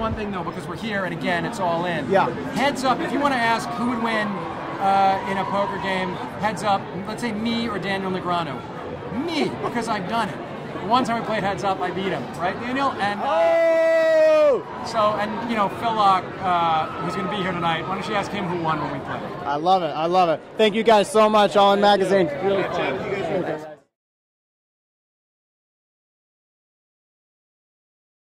One thing though, because we're here, and again, it's all in. Yeah. Heads up, if you want to ask who would win uh, in a poker game, heads up. Let's say me or Daniel Negreanu. Me, because I've done it. One time we played heads up, I beat him, right, Daniel? And uh, Oh! so, and you know, Phil Laak, uh, who's going to be here tonight. Why don't you ask him who won when we played? I love it. I love it. Thank you guys so much, All in Magazine. Really fun.